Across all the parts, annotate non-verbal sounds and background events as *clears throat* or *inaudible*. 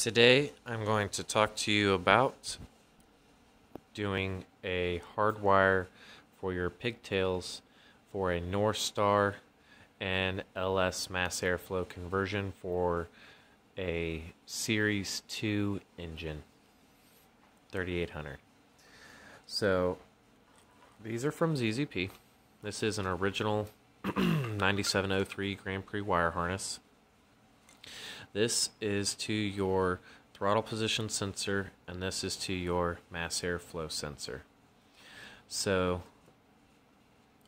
Today I'm going to talk to you about doing a hardwire for your pigtails for a Northstar and LS mass airflow conversion for a Series 2 engine 3800. So these are from ZZP. This is an original *clears throat* 9703 Grand Prix wire harness. This is to your throttle position sensor and this is to your mass airflow sensor. So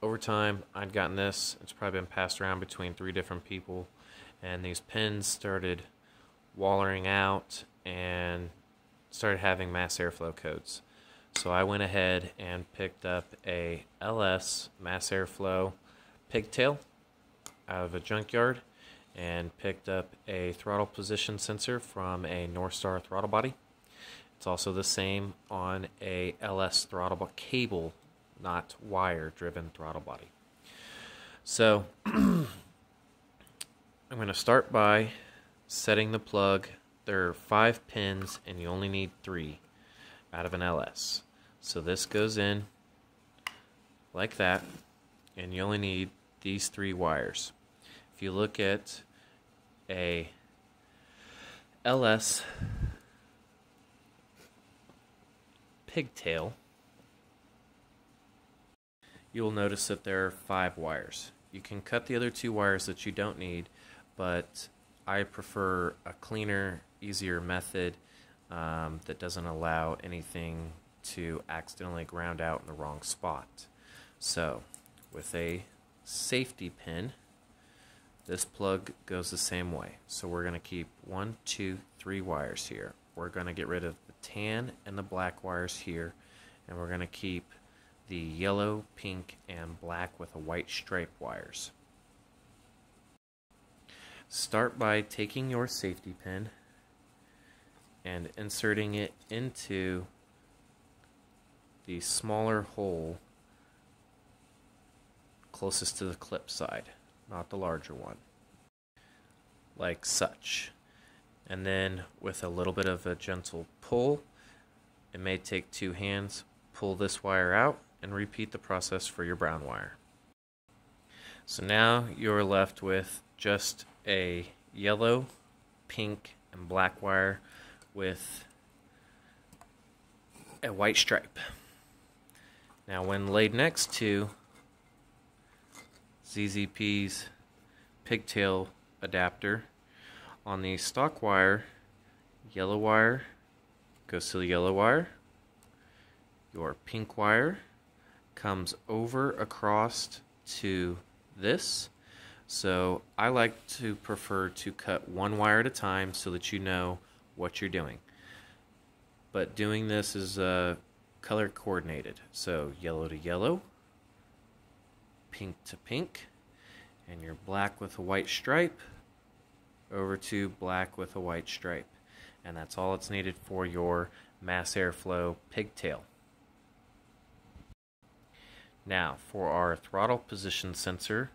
over time I'd gotten this, it's probably been passed around between three different people and these pins started wallering out and started having mass airflow codes. So I went ahead and picked up a LS mass airflow pigtail out of a junkyard and picked up a throttle position sensor from a Northstar throttle body. It's also the same on a LS throttle cable, not wire driven throttle body. So *clears throat* I'm going to start by setting the plug. There are five pins and you only need three out of an LS. So this goes in like that, and you only need these three wires. If you look at a LS pigtail, you'll notice that there are five wires. You can cut the other two wires that you don't need, but I prefer a cleaner, easier method um, that doesn't allow anything to accidentally ground out in the wrong spot. So, with a safety pin, this plug goes the same way. So we're going to keep one, two, three wires here. We're going to get rid of the tan and the black wires here, and we're going to keep the yellow, pink, and black with a white stripe wires. Start by taking your safety pin and inserting it into the smaller hole closest to the clip side, not the larger one, like such. And then with a little bit of a gentle pull, it may take two hands, pull this wire out and repeat the process for your brown wire. So now you're left with just a yellow, pink, and black wire with a white stripe. Now when laid next to ZZP's pigtail adapter on the stock wire, yellow wire goes to the yellow wire, your pink wire comes over across to this. So I like to prefer to cut one wire at a time so that you know what you're doing. But doing this is uh, color coordinated. So yellow to yellow, pink to pink, and your black with a white stripe over to black with a white stripe. And that's all it's needed for your mass airflow pigtail. Now, for our throttle position sensor,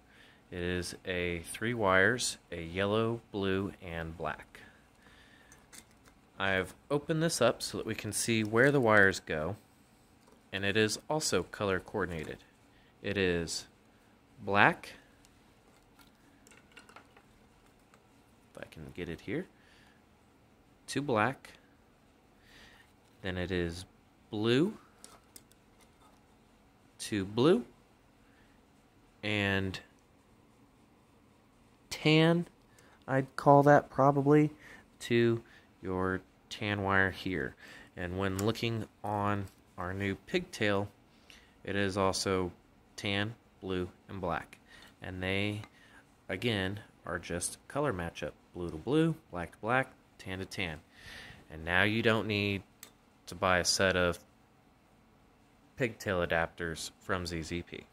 it is a three wires, a yellow, blue, and black. I've opened this up so that we can see where the wires go, and it is also color coordinated. It is black, if I can get it here, to black, then it is blue. To blue, and tan, I'd call that probably, to your tan wire here. And when looking on our new pigtail, it is also tan, blue, and black. And they, again, are just color matchup. Blue to blue, black to black, tan to tan. And now you don't need to buy a set of pigtail adapters from ZZP.